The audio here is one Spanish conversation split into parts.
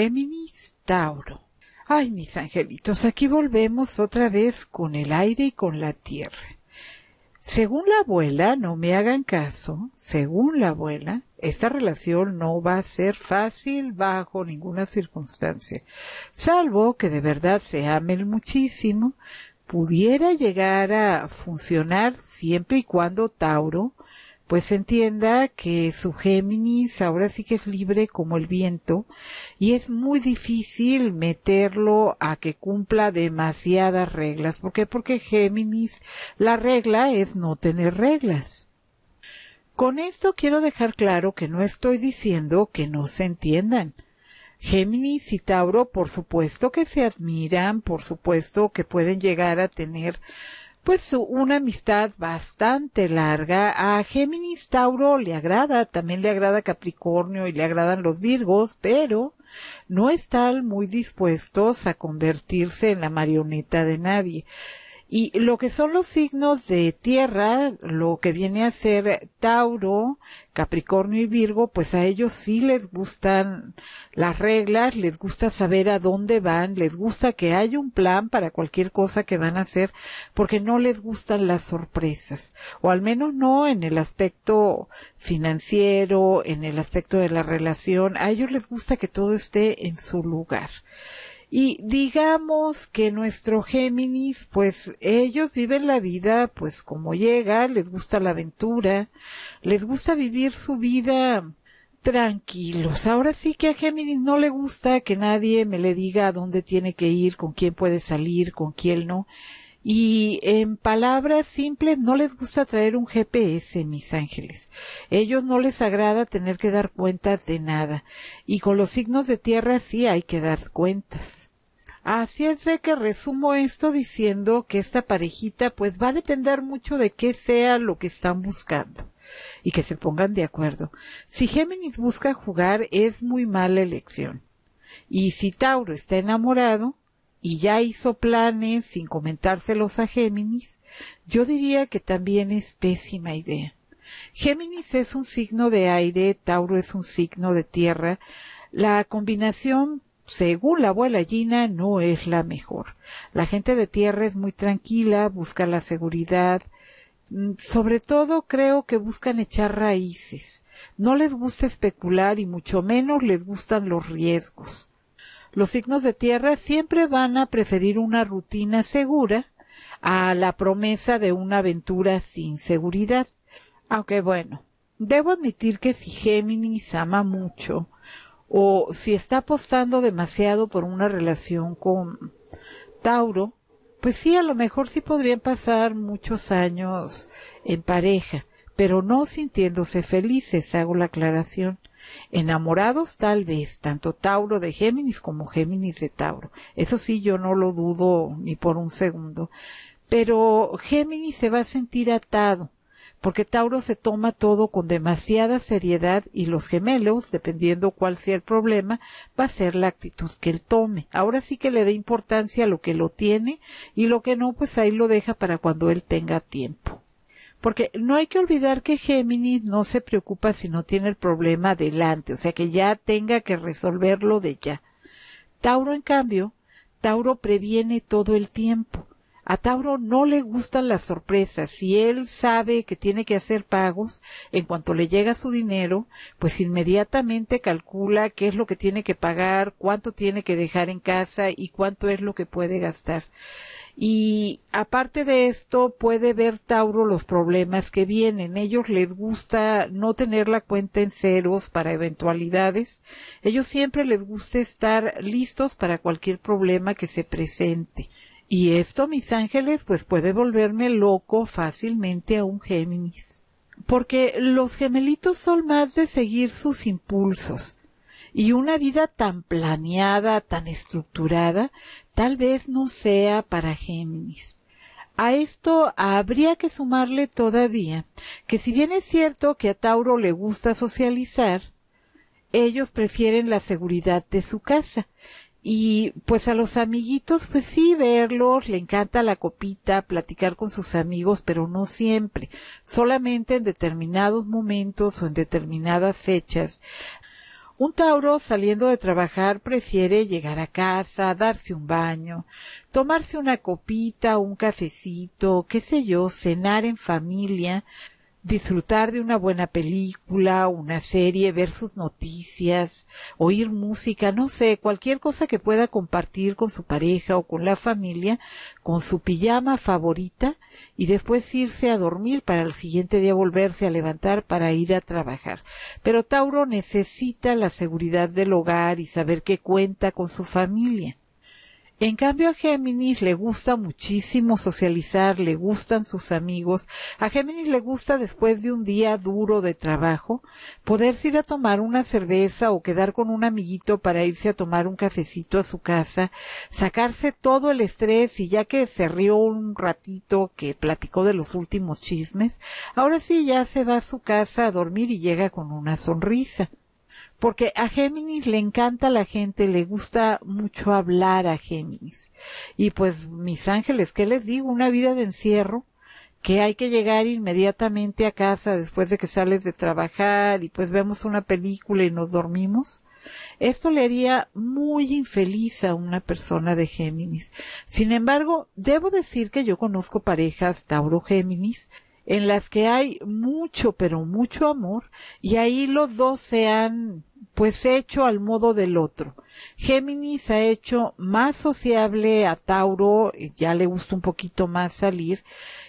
Géminis, Tauro. Ay, mis angelitos, aquí volvemos otra vez con el aire y con la tierra. Según la abuela, no me hagan caso, según la abuela, esta relación no va a ser fácil bajo ninguna circunstancia, salvo que de verdad se amen muchísimo, pudiera llegar a funcionar siempre y cuando Tauro pues entienda que su Géminis ahora sí que es libre como el viento y es muy difícil meterlo a que cumpla demasiadas reglas. ¿Por qué? Porque Géminis, la regla es no tener reglas. Con esto quiero dejar claro que no estoy diciendo que no se entiendan. Géminis y Tauro, por supuesto que se admiran, por supuesto que pueden llegar a tener pues una amistad bastante larga. A Géminis Tauro le agrada, también le agrada Capricornio y le agradan los Virgos, pero no están muy dispuestos a convertirse en la marioneta de nadie. Y lo que son los signos de tierra, lo que viene a ser Tauro, Capricornio y Virgo, pues a ellos sí les gustan las reglas, les gusta saber a dónde van, les gusta que haya un plan para cualquier cosa que van a hacer, porque no les gustan las sorpresas, o al menos no en el aspecto financiero, en el aspecto de la relación, a ellos les gusta que todo esté en su lugar. Y digamos que nuestro Géminis, pues ellos viven la vida pues como llega, les gusta la aventura, les gusta vivir su vida tranquilos. Ahora sí que a Géminis no le gusta que nadie me le diga a dónde tiene que ir, con quién puede salir, con quién no. Y en palabras simples no les gusta traer un GPS, mis ángeles. Ellos no les agrada tener que dar cuentas de nada. Y con los signos de tierra sí hay que dar cuentas. Así es de que resumo esto diciendo que esta parejita pues va a depender mucho de qué sea lo que están buscando y que se pongan de acuerdo. Si Géminis busca jugar es muy mala elección. Y si Tauro está enamorado, y ya hizo planes sin comentárselos a Géminis, yo diría que también es pésima idea. Géminis es un signo de aire, Tauro es un signo de tierra. La combinación, según la abuela Gina, no es la mejor. La gente de tierra es muy tranquila, busca la seguridad. Mm, sobre todo creo que buscan echar raíces. No les gusta especular y mucho menos les gustan los riesgos. Los signos de tierra siempre van a preferir una rutina segura a la promesa de una aventura sin seguridad. Aunque bueno, debo admitir que si Géminis ama mucho o si está apostando demasiado por una relación con Tauro, pues sí, a lo mejor sí podrían pasar muchos años en pareja, pero no sintiéndose felices, hago la aclaración. Enamorados tal vez, tanto Tauro de Géminis como Géminis de Tauro. Eso sí, yo no lo dudo ni por un segundo. Pero Géminis se va a sentir atado, porque Tauro se toma todo con demasiada seriedad y los gemelos, dependiendo cuál sea el problema, va a ser la actitud que él tome. Ahora sí que le dé importancia a lo que lo tiene y lo que no, pues ahí lo deja para cuando él tenga tiempo. Porque no hay que olvidar que Géminis no se preocupa si no tiene el problema adelante, o sea que ya tenga que resolverlo de ya. Tauro, en cambio, Tauro previene todo el tiempo. A Tauro no le gustan las sorpresas. Si él sabe que tiene que hacer pagos, en cuanto le llega su dinero, pues inmediatamente calcula qué es lo que tiene que pagar, cuánto tiene que dejar en casa y cuánto es lo que puede gastar. Y aparte de esto, puede ver Tauro los problemas que vienen. Ellos les gusta no tener la cuenta en ceros para eventualidades. Ellos siempre les gusta estar listos para cualquier problema que se presente. Y esto, mis ángeles, pues puede volverme loco fácilmente a un Géminis. Porque los gemelitos son más de seguir sus impulsos y una vida tan planeada, tan estructurada, tal vez no sea para Géminis. A esto habría que sumarle todavía que si bien es cierto que a Tauro le gusta socializar, ellos prefieren la seguridad de su casa. Y pues a los amiguitos, pues sí, verlos, le encanta la copita, platicar con sus amigos, pero no siempre, solamente en determinados momentos o en determinadas fechas. Un Tauro saliendo de trabajar prefiere llegar a casa, darse un baño, tomarse una copita, un cafecito, qué sé yo, cenar en familia, disfrutar de una buena película, una serie, ver sus noticias, oír música, no sé, cualquier cosa que pueda compartir con su pareja o con la familia, con su pijama favorita y después irse a dormir para el siguiente día volverse a levantar para ir a trabajar. Pero Tauro necesita la seguridad del hogar y saber que cuenta con su familia. En cambio a Géminis le gusta muchísimo socializar, le gustan sus amigos. A Géminis le gusta después de un día duro de trabajo poderse ir a tomar una cerveza o quedar con un amiguito para irse a tomar un cafecito a su casa, sacarse todo el estrés y ya que se rió un ratito que platicó de los últimos chismes, ahora sí ya se va a su casa a dormir y llega con una sonrisa porque a Géminis le encanta la gente, le gusta mucho hablar a Géminis. Y pues mis ángeles, ¿qué les digo? Una vida de encierro, que hay que llegar inmediatamente a casa después de que sales de trabajar y pues vemos una película y nos dormimos. Esto le haría muy infeliz a una persona de Géminis. Sin embargo, debo decir que yo conozco parejas Tauro Géminis en las que hay mucho, pero mucho amor, y ahí los dos se han pues hecho al modo del otro. Géminis ha hecho más sociable a Tauro, ya le gusta un poquito más salir,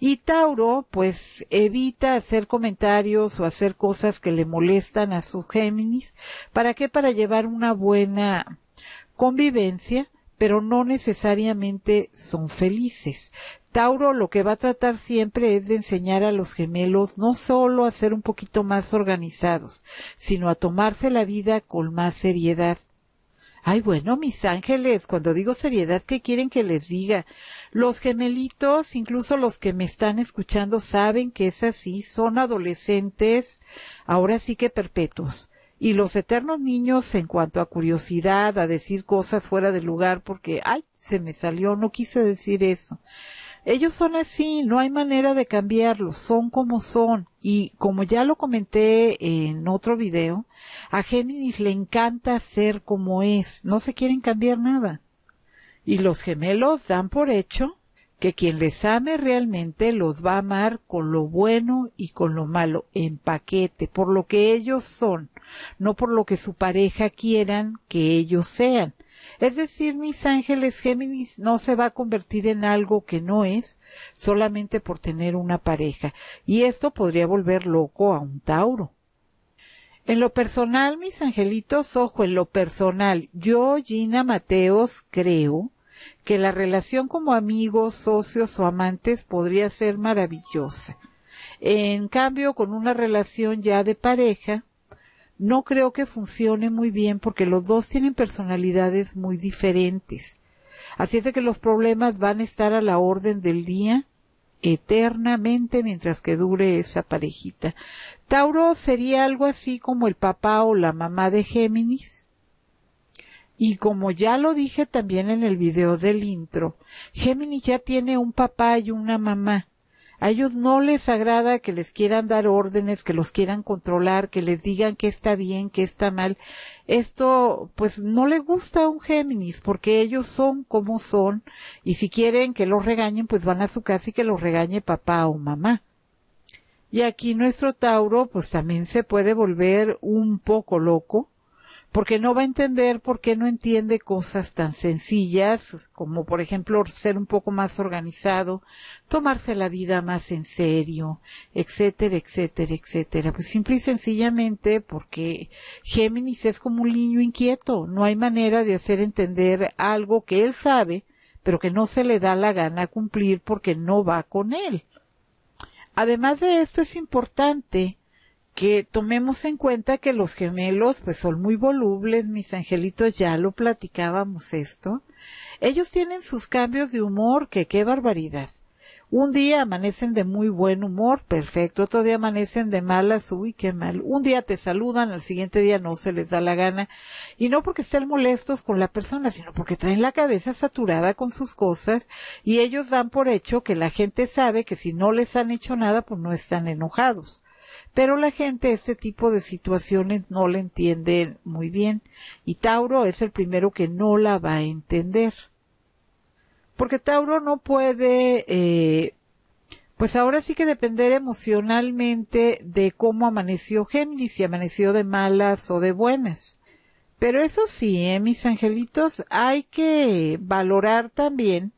y Tauro pues evita hacer comentarios o hacer cosas que le molestan a su Géminis. ¿Para qué? Para llevar una buena convivencia, pero no necesariamente son felices. Tauro lo que va a tratar siempre es de enseñar a los gemelos no solo a ser un poquito más organizados, sino a tomarse la vida con más seriedad. Ay, bueno, mis ángeles, cuando digo seriedad, ¿qué quieren que les diga? Los gemelitos, incluso los que me están escuchando, saben que es así, son adolescentes, ahora sí que perpetuos. Y los eternos niños, en cuanto a curiosidad, a decir cosas fuera de lugar, porque, ay, se me salió, no quise decir eso. Ellos son así, no hay manera de cambiarlos, son como son. Y como ya lo comenté en otro video, a Géminis le encanta ser como es, no se quieren cambiar nada. Y los gemelos dan por hecho que quien les ame realmente los va a amar con lo bueno y con lo malo, en paquete, por lo que ellos son, no por lo que su pareja quieran que ellos sean. Es decir, mis ángeles Géminis no se va a convertir en algo que no es solamente por tener una pareja. Y esto podría volver loco a un Tauro. En lo personal, mis angelitos, ojo, en lo personal, yo, Gina Mateos, creo que la relación como amigos, socios o amantes podría ser maravillosa. En cambio, con una relación ya de pareja, no creo que funcione muy bien porque los dos tienen personalidades muy diferentes. Así es de que los problemas van a estar a la orden del día eternamente mientras que dure esa parejita. Tauro sería algo así como el papá o la mamá de Géminis. Y como ya lo dije también en el video del intro, Géminis ya tiene un papá y una mamá. A ellos no les agrada que les quieran dar órdenes, que los quieran controlar, que les digan que está bien, que está mal. Esto, pues, no le gusta a un Géminis, porque ellos son como son, y si quieren que los regañen, pues van a su casa y que los regañe papá o mamá. Y aquí nuestro Tauro, pues también se puede volver un poco loco, porque no va a entender por qué no entiende cosas tan sencillas como por ejemplo ser un poco más organizado, tomarse la vida más en serio, etcétera, etcétera, etcétera. Pues simple y sencillamente porque Géminis es como un niño inquieto, no hay manera de hacer entender algo que él sabe, pero que no se le da la gana cumplir porque no va con él. Además de esto es importante que tomemos en cuenta que los gemelos pues son muy volubles, mis angelitos ya lo platicábamos esto. Ellos tienen sus cambios de humor, que qué barbaridad. Un día amanecen de muy buen humor, perfecto, otro día amanecen de malas, uy, qué mal. Un día te saludan, al siguiente día no se les da la gana, y no porque estén molestos con la persona, sino porque traen la cabeza saturada con sus cosas, y ellos dan por hecho que la gente sabe que si no les han hecho nada, pues no están enojados pero la gente este tipo de situaciones no la entiende muy bien y Tauro es el primero que no la va a entender. Porque Tauro no puede, eh, pues ahora sí que depender emocionalmente de cómo amaneció Géminis, si amaneció de malas o de buenas. Pero eso sí, ¿eh, mis angelitos, hay que valorar también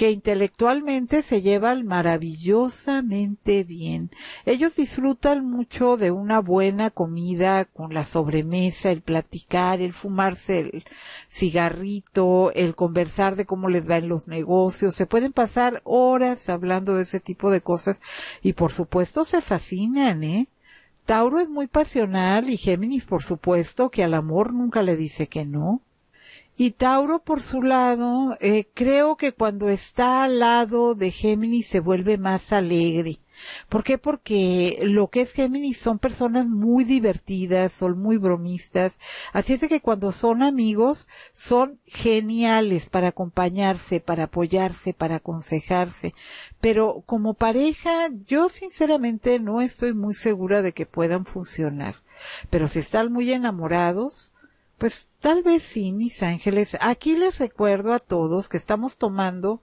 que intelectualmente se llevan maravillosamente bien. Ellos disfrutan mucho de una buena comida con la sobremesa, el platicar, el fumarse el cigarrito, el conversar de cómo les va en los negocios. Se pueden pasar horas hablando de ese tipo de cosas y por supuesto se fascinan, ¿eh? Tauro es muy pasional y Géminis, por supuesto, que al amor nunca le dice que no. Y Tauro, por su lado, eh, creo que cuando está al lado de Géminis se vuelve más alegre. ¿Por qué? Porque lo que es Géminis son personas muy divertidas, son muy bromistas, así es de que cuando son amigos son geniales para acompañarse, para apoyarse, para aconsejarse, pero como pareja yo sinceramente no estoy muy segura de que puedan funcionar. Pero si están muy enamorados, pues tal vez sí, mis ángeles. Aquí les recuerdo a todos que estamos tomando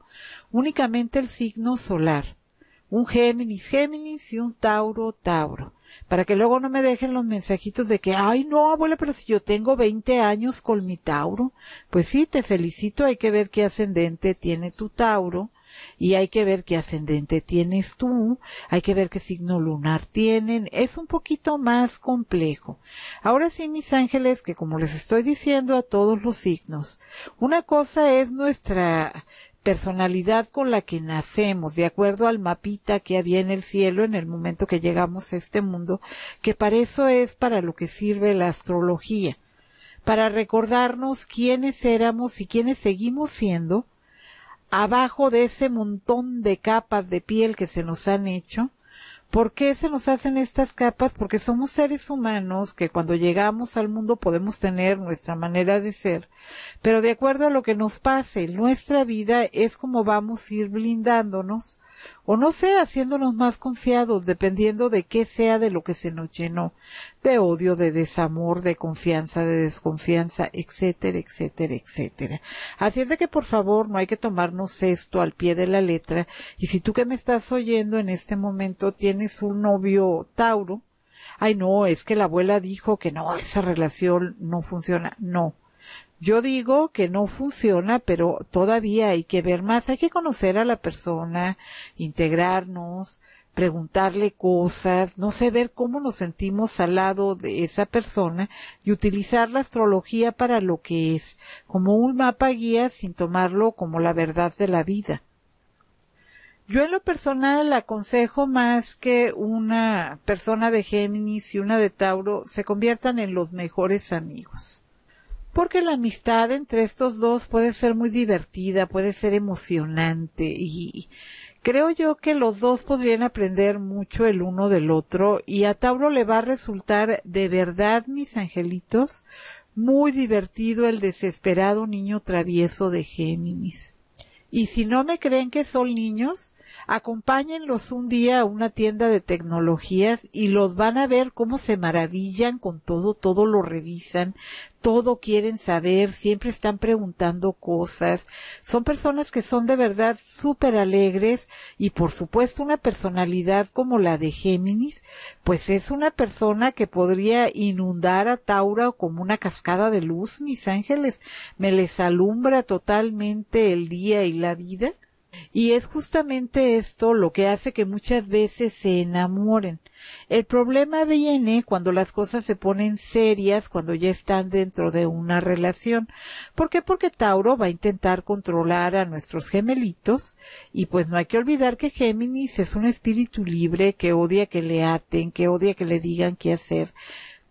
únicamente el signo solar un Géminis, Géminis y un Tauro, Tauro. Para que luego no me dejen los mensajitos de que, ay no, abuela, pero si yo tengo 20 años con mi Tauro. Pues sí, te felicito, hay que ver qué ascendente tiene tu Tauro y hay que ver qué ascendente tienes tú, hay que ver qué signo lunar tienen, es un poquito más complejo. Ahora sí, mis ángeles, que como les estoy diciendo a todos los signos, una cosa es nuestra personalidad con la que nacemos, de acuerdo al mapita que había en el cielo en el momento que llegamos a este mundo, que para eso es para lo que sirve la astrología, para recordarnos quiénes éramos y quiénes seguimos siendo, abajo de ese montón de capas de piel que se nos han hecho, ¿Por qué se nos hacen estas capas? Porque somos seres humanos que cuando llegamos al mundo podemos tener nuestra manera de ser, pero de acuerdo a lo que nos pase nuestra vida es como vamos a ir blindándonos o no sé, haciéndonos más confiados, dependiendo de qué sea de lo que se nos llenó, de odio, de desamor, de confianza, de desconfianza, etcétera, etcétera, etcétera. Así es de que por favor no hay que tomarnos esto al pie de la letra, y si tú que me estás oyendo en este momento tienes un novio Tauro, ay no, es que la abuela dijo que no, esa relación no funciona, no yo digo que no funciona, pero todavía hay que ver más, hay que conocer a la persona, integrarnos, preguntarle cosas, no sé, ver cómo nos sentimos al lado de esa persona y utilizar la astrología para lo que es, como un mapa guía sin tomarlo como la verdad de la vida. Yo en lo personal aconsejo más que una persona de Géminis y una de Tauro se conviertan en los mejores amigos porque la amistad entre estos dos puede ser muy divertida, puede ser emocionante y creo yo que los dos podrían aprender mucho el uno del otro y a Tauro le va a resultar de verdad, mis angelitos, muy divertido el desesperado niño travieso de Géminis. Y si no me creen que son niños, acompáñenlos un día a una tienda de tecnologías y los van a ver cómo se maravillan con todo, todo lo revisan, todo quieren saber, siempre están preguntando cosas. Son personas que son de verdad súper alegres y por supuesto una personalidad como la de Géminis, pues es una persona que podría inundar a Taura como una cascada de luz, mis ángeles. Me les alumbra totalmente el día y la vida. Y es justamente esto lo que hace que muchas veces se enamoren. El problema viene cuando las cosas se ponen serias, cuando ya están dentro de una relación. ¿Por qué? Porque Tauro va a intentar controlar a nuestros gemelitos y pues no hay que olvidar que Géminis es un espíritu libre que odia que le aten, que odia que le digan qué hacer.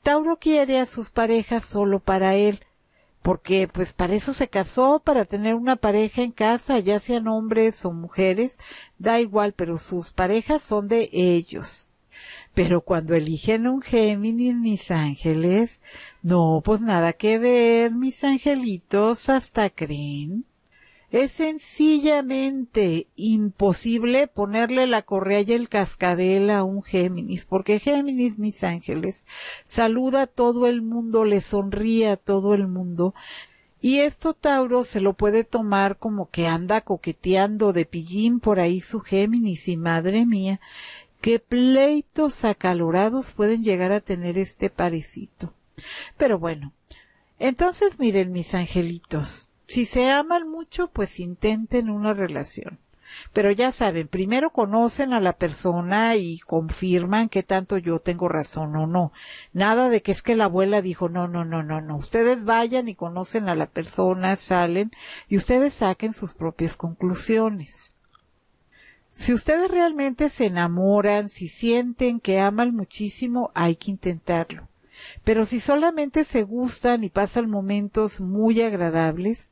Tauro quiere a sus parejas solo para él porque pues para eso se casó, para tener una pareja en casa, ya sean hombres o mujeres, da igual, pero sus parejas son de ellos. Pero cuando eligen un Géminis, mis ángeles, no, pues nada que ver, mis angelitos, hasta creen. Es sencillamente imposible ponerle la correa y el cascabel a un Géminis, porque Géminis, mis ángeles, saluda a todo el mundo, le sonríe a todo el mundo, y esto Tauro se lo puede tomar como que anda coqueteando de pillín por ahí su Géminis y madre mía, qué pleitos acalorados pueden llegar a tener este parecito. Pero bueno, entonces miren mis angelitos, si se aman mucho, pues intenten una relación. Pero ya saben, primero conocen a la persona y confirman que tanto yo tengo razón o no. Nada de que es que la abuela dijo no, no, no, no, no. Ustedes vayan y conocen a la persona, salen y ustedes saquen sus propias conclusiones. Si ustedes realmente se enamoran, si sienten que aman muchísimo, hay que intentarlo. Pero si solamente se gustan y pasan momentos muy agradables,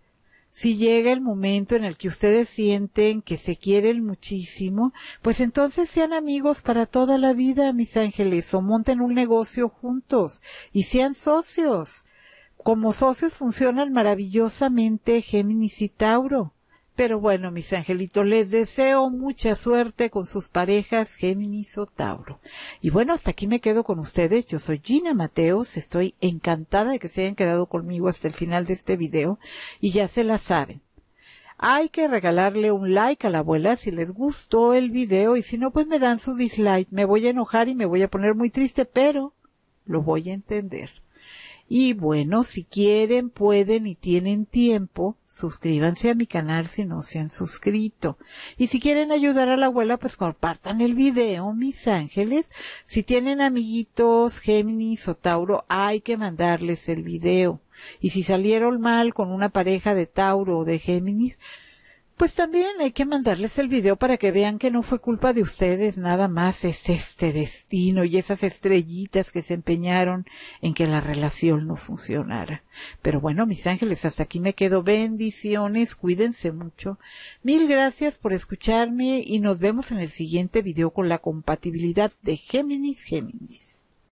si llega el momento en el que ustedes sienten que se quieren muchísimo, pues entonces sean amigos para toda la vida, mis ángeles, o monten un negocio juntos y sean socios. Como socios funcionan maravillosamente Géminis y Tauro. Pero bueno, mis angelitos, les deseo mucha suerte con sus parejas Géminis o Tauro. Y bueno, hasta aquí me quedo con ustedes. Yo soy Gina Mateos. Estoy encantada de que se hayan quedado conmigo hasta el final de este video. Y ya se la saben. Hay que regalarle un like a la abuela si les gustó el video y si no, pues me dan su dislike. Me voy a enojar y me voy a poner muy triste, pero lo voy a entender. Y bueno, si quieren, pueden y tienen tiempo, suscríbanse a mi canal si no se han suscrito. Y si quieren ayudar a la abuela, pues compartan el video, mis ángeles. Si tienen amiguitos Géminis o Tauro, hay que mandarles el video. Y si salieron mal con una pareja de Tauro o de Géminis, pues también hay que mandarles el video para que vean que no fue culpa de ustedes, nada más es este destino y esas estrellitas que se empeñaron en que la relación no funcionara. Pero bueno, mis ángeles, hasta aquí me quedo. Bendiciones, cuídense mucho. Mil gracias por escucharme y nos vemos en el siguiente video con la compatibilidad de Géminis Géminis.